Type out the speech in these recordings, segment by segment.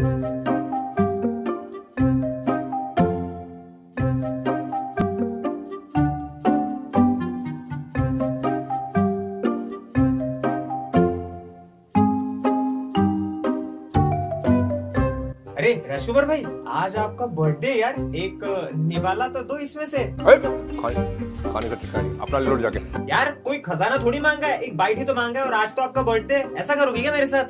अरे राजकुमार भाई आज आपका बर्थडे यार। एक निवाला तो दो इसमें से। खाने खाने का ठिकाना अपना लोड जाके। यार कोई खजाना थोड़ी मांगा है। एक बाइट ही तो मांगा है और आज तो आपका बर्थडे ऐसा करोगी क्या मेरे साथ?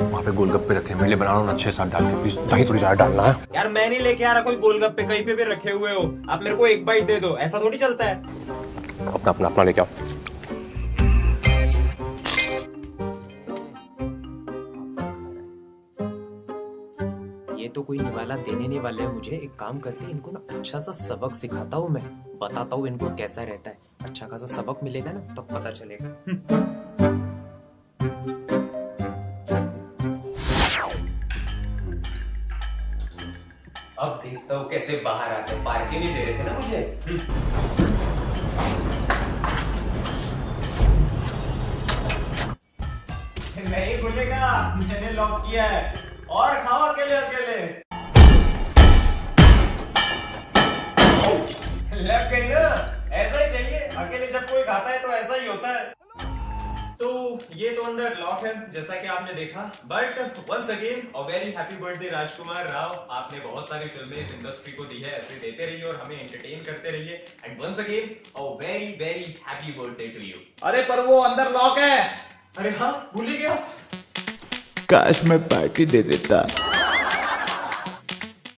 वहाँ पे गोलगप्पे रखे हैं, मेरे बना हूँ अच्छे साथ डाल के। प्लीज़ दही थोड़ी ज़्यादा डालना है। यार मैं नहीं लेके आ रहा कोई गोलगप्पे कहीं पे भी रखे हुए हो। आप मेरे को एक बाइट दे दो। ऐसा थोड़ी चलता है। अपना अपना अपना लेके आओ। ये तो कोई निवाला देने नहीं वाले हैं मुझे। एक काम करके इनको ना अच्छा सा सबक सिखाता हूँ मैं। बताता हूँ इनको कैसा रहता है। अच्छा खासा सबक मिलेगा ना तब पता चलेगा। अब देखता हूँ कैसे बाहर आते पार्क ही नहीं दे रहे थे ना मुझे। नहीं खुलेगा, मैंने लॉक किया है। और खाओ अकेले अकेले। लग गई ना? ऐसा ही चाहिए। अकेले जब कोई खाता है तो ऐसा ही होता है। तो ये तो अंदर लॉक है जैसा कि आपने देखा। But once again a very happy birthday Rajkumar Rao. आपने बहुत सारी फ़िल्में इस इंडस्ट्री को दी है ऐसे देते रहिए और हमें एंटरटेन करते रहिए। And once again a very very happy birthday to you अरे पर वो अंदर लॉक है। अरे हाँ भूल ही गया। काश मैं पार्टी दे देता।